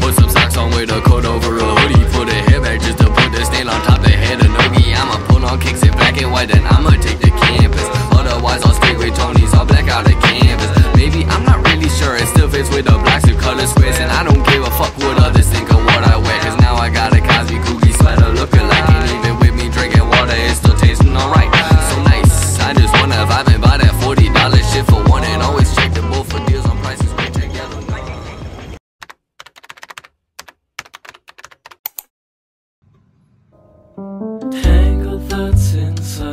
Put some socks on with a coat over a hoodie. Put a hair back just to hearts inside.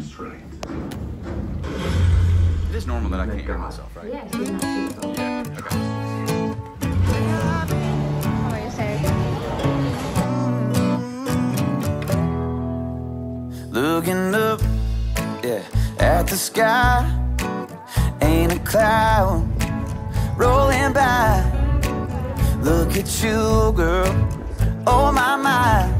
own strength. It is normal that I can't hear myself, right? Yes, yeah, Looking up, yeah, at the sky, ain't a cloud rolling by. Look at you, girl, oh my, my.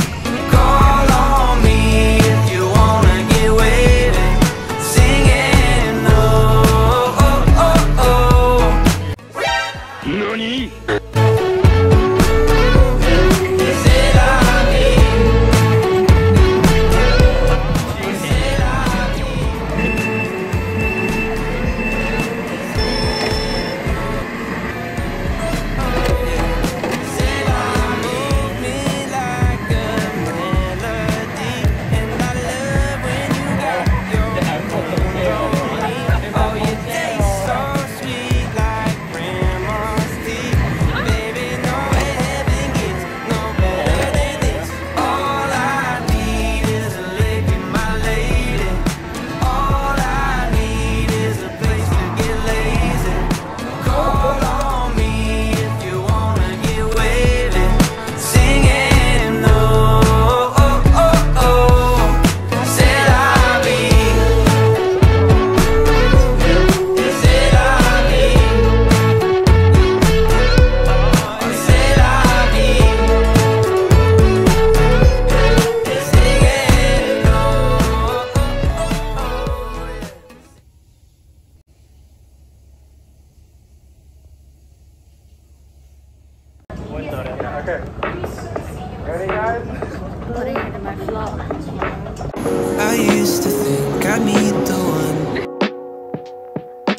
I used to think I'd meet the one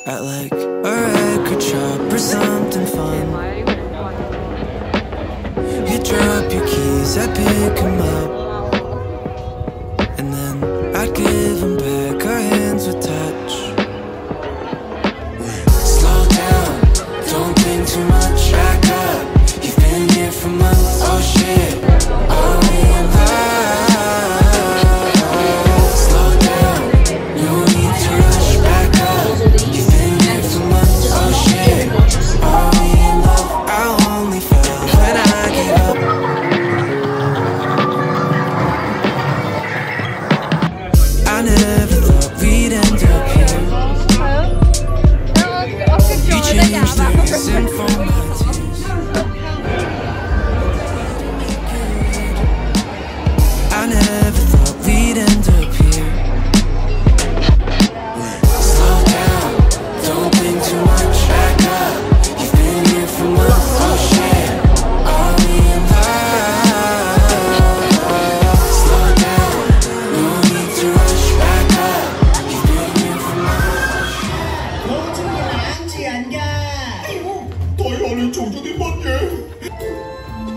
at like a record shop or something fun. You drop your keys, I pick 'em up.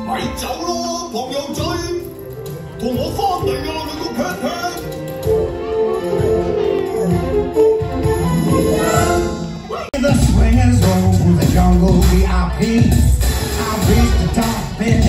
咪走咯，朋友仔，同我翻嚟啊，你個 pat pat。The swingers roll the jungle VIP. I beat the top and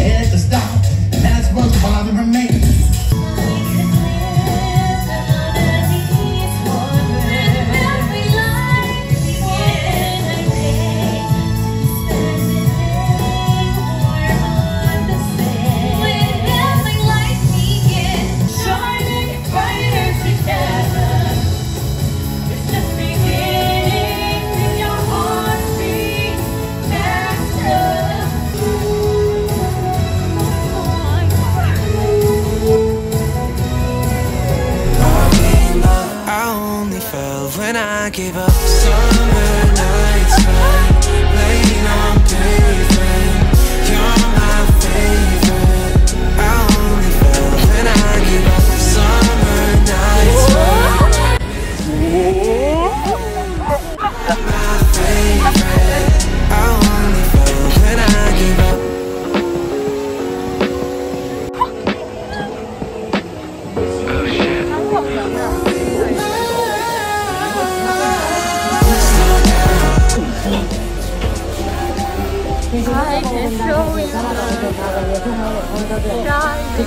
show you the shining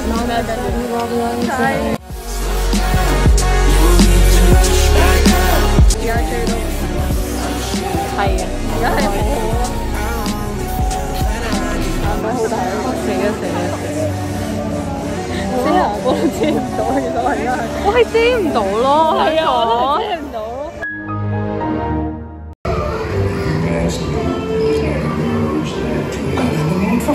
shining. 而家追到係啊，而家係好好睇啊！死啊死啊死啊！遮啊，我都遮唔到，其實我而家係我係遮唔到咯，係啊，我遮唔